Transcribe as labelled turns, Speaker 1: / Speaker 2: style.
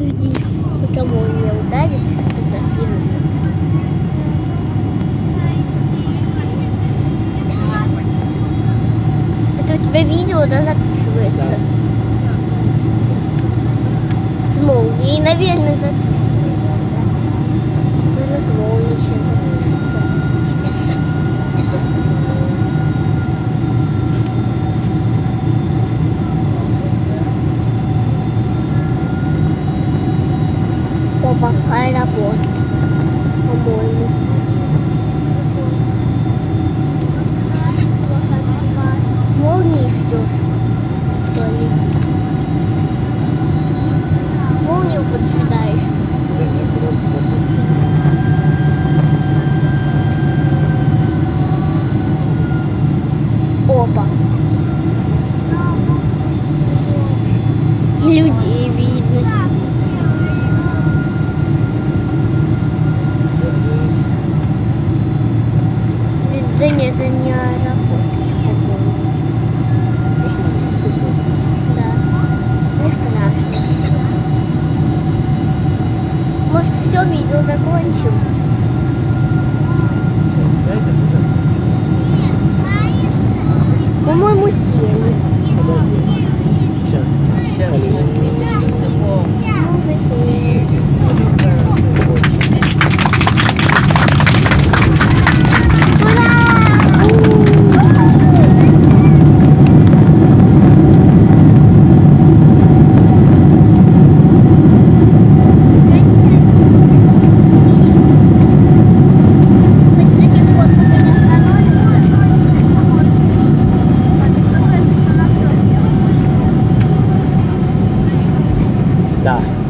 Speaker 1: Жди, пока молния ударит и сфотографируем. Это у тебя видео, да, записывается? С молнией, наверное, записывается, да? Наверное, с молнией Опа, аэропорт, по-моему. Молнии ждешь, что? Молнию поджидаешь. Опа. Людей надо не аэропорт
Speaker 2: Почему не?
Speaker 1: Да. Не страшно. Может все видео закончим? По-моему, сели. Подожди. die.